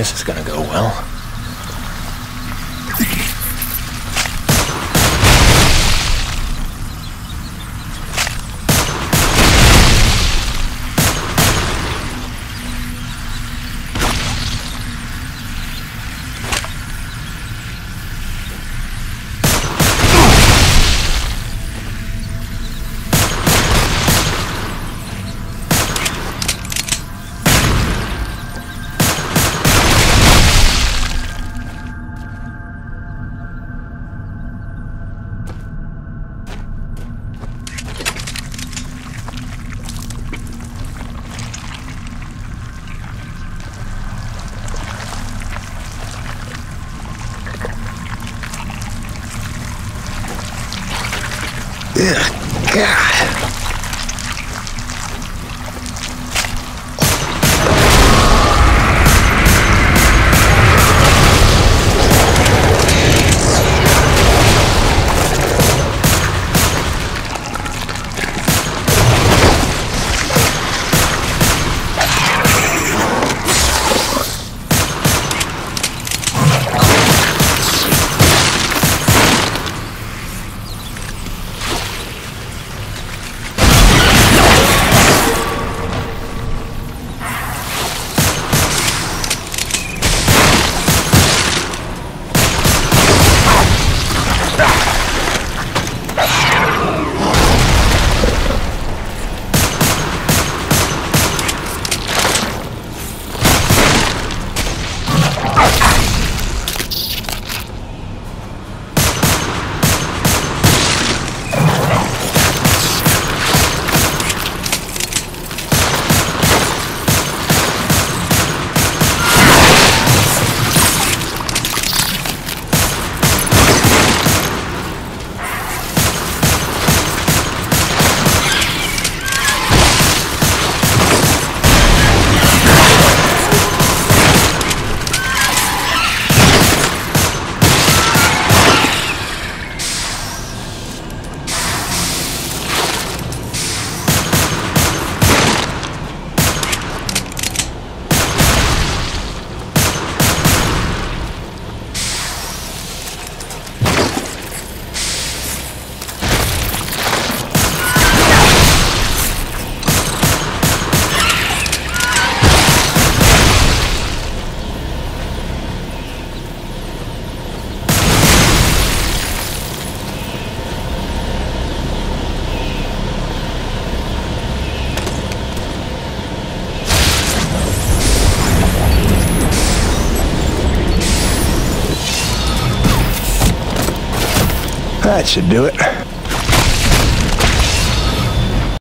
this is gonna go well. Ugh, God. That should do it.